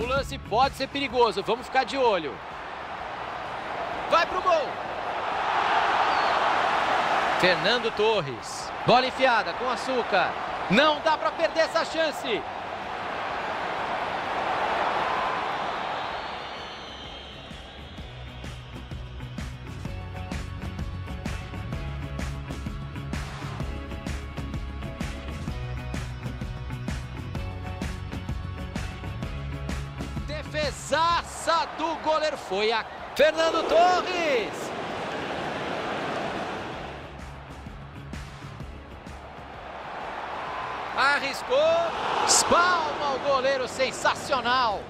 O lance pode ser perigoso, vamos ficar de olho. Vai pro gol. Fernando Torres. Bola enfiada com açúcar. Não dá para perder essa chance. Defesaça do goleiro foi a Fernando Torres. Arriscou. Espalma o goleiro sensacional.